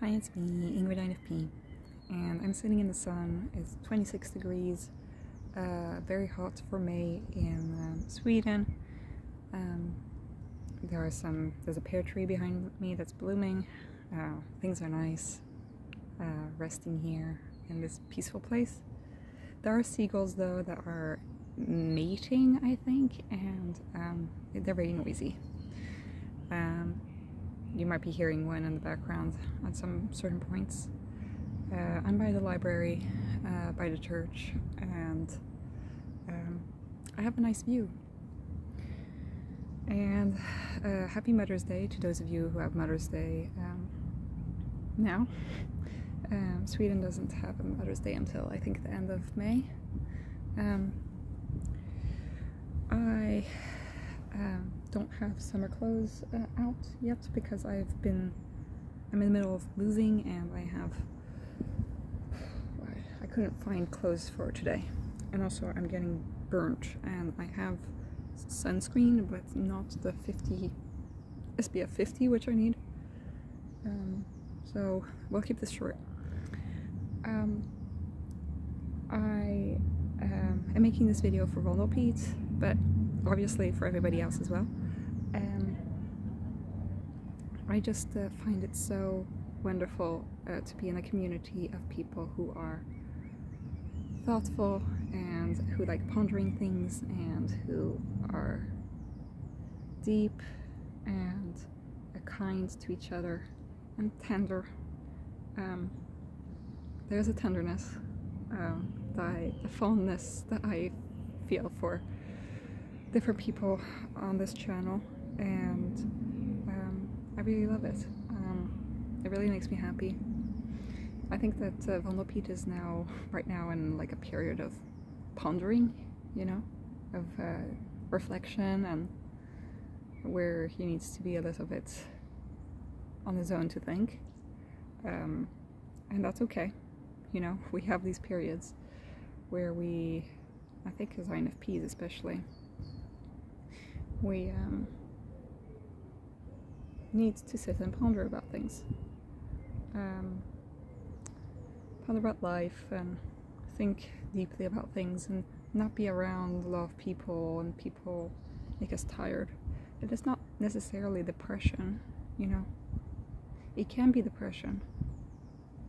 Hi, it's me, Ingrid INFP, and I'm sitting in the sun. It's 26 degrees, uh, very hot for May in um, Sweden. Um, there are some. There's a pear tree behind me that's blooming. Uh, things are nice. Uh, resting here in this peaceful place. There are seagulls though that are mating, I think, and um, they're very noisy. Um, you might be hearing one in the background at some certain points. Uh, I'm by the library, uh, by the church, and um, I have a nice view. And uh, happy Mother's Day to those of you who have Mother's Day um, now. Um, Sweden doesn't have a Mother's Day until I think the end of May. Um, I don't have summer clothes uh, out yet because I've been I'm in the middle of moving and I have I couldn't find clothes for today. And also I'm getting burnt and I have sunscreen but not the 50 SPF 50 which I need. Um, so we'll keep this short. Um, I um, am making this video for Vondelpete but obviously for everybody else as well. Um, I just uh, find it so wonderful uh, to be in a community of people who are thoughtful and who like pondering things and who are deep and kind to each other and tender. Um, there's a tenderness, um, fondness that I feel for different people on this channel and um, I really love it. Um, it really makes me happy. I think that uh, is now, right now, in like a period of pondering, you know, of uh, reflection and where he needs to be a little bit on his own to think. Um, and that's okay. You know, we have these periods where we, I think as INFPs especially, we um, need to sit and ponder about things. Um, ponder about life and think deeply about things and not be around a lot of people and people make us tired. It is not necessarily depression, you know. It can be depression,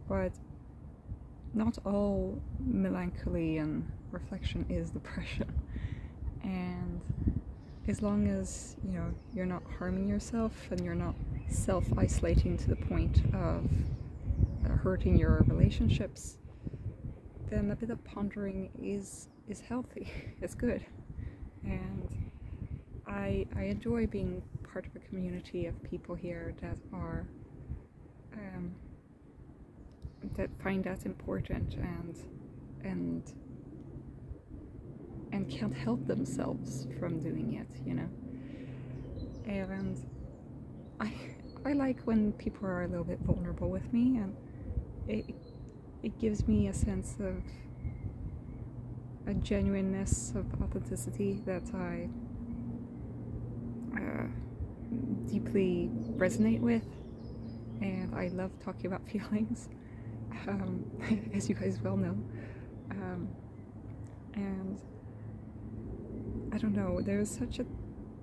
but not all melancholy and reflection is depression. And as long as you know you're not harming yourself and you're not self-isolating to the point of uh, hurting your relationships then a bit of pondering is is healthy. It's good. And I I enjoy being part of a community of people here that are um, that find that important and and and can't help themselves from doing it, you know. And I I like when people are a little bit vulnerable with me, and it it gives me a sense of a genuineness of authenticity that I uh, deeply resonate with, and I love talking about feelings, um, as you guys well know. Um, and I don't know, there's such a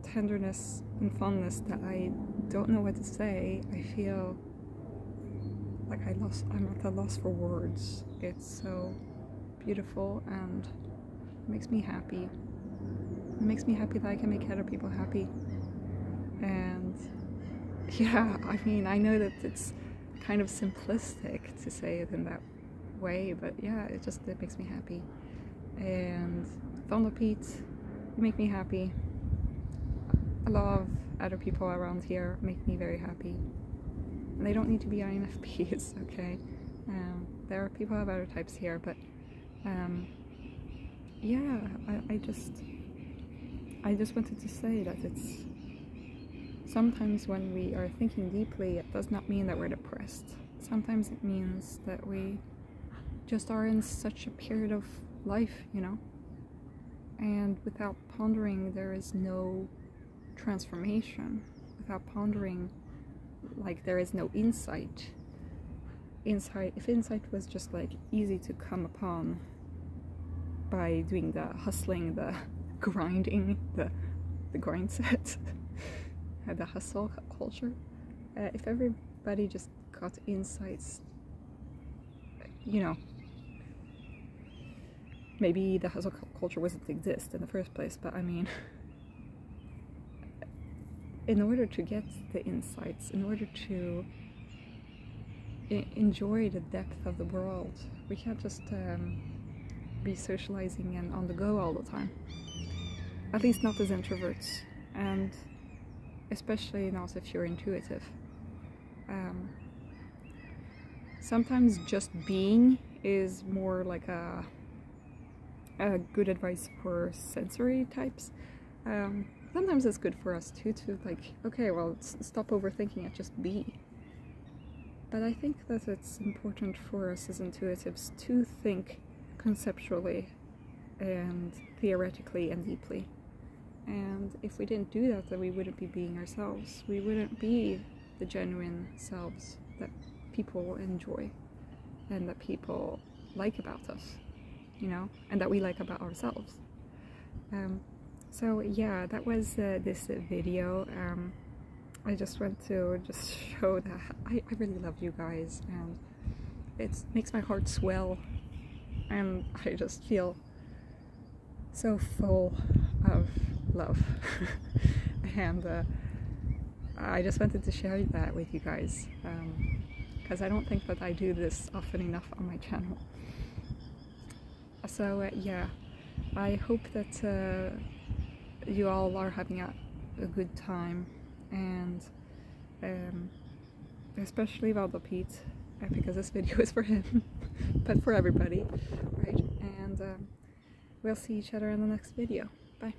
tenderness and fondness that I don't know what to say. I feel like I lost I'm at a loss for words. It's so beautiful and makes me happy. It makes me happy that I can make other people happy. And yeah, I mean I know that it's kind of simplistic to say it in that way, but yeah, it just it makes me happy. And Vondelpete you make me happy. A lot of other people around here make me very happy. And they don't need to be INFPs, okay? Um, there are people of other types here, but um, yeah, I, I just I just wanted to say that it's sometimes when we are thinking deeply, it does not mean that we're depressed. Sometimes it means that we just are in such a period of life, you know, and without pondering, there is no transformation. Without pondering, like there is no insight. insight if insight was just like easy to come upon by doing the hustling the grinding the the grind set the hustle culture uh, if everybody just got insights you know maybe the hustle culture wasn't exist in the first place but i mean in order to get the insights in order to enjoy the depth of the world we can't just um, be socializing and on the go all the time. At least not as introverts and especially not if you're intuitive. Um, sometimes just being is more like a a good advice for sensory types. Um, sometimes it's good for us too to like, okay, well, stop overthinking it, just be. But I think that it's important for us as intuitives to think conceptually and theoretically and deeply. And if we didn't do that, then we wouldn't be being ourselves. We wouldn't be the genuine selves that people enjoy and that people like about us you know, and that we like about ourselves. Um, so yeah, that was uh, this video. Um, I just want to just show that I, I really love you guys and it makes my heart swell and I just feel so full of love and uh, I just wanted to share that with you guys because um, I don't think that I do this often enough on my channel so uh, yeah. I hope that uh, you all are having a, a good time and um, especially Vondel Pete uh, because this video is for him but for everybody right? And um, we'll see each other in the next video. Bye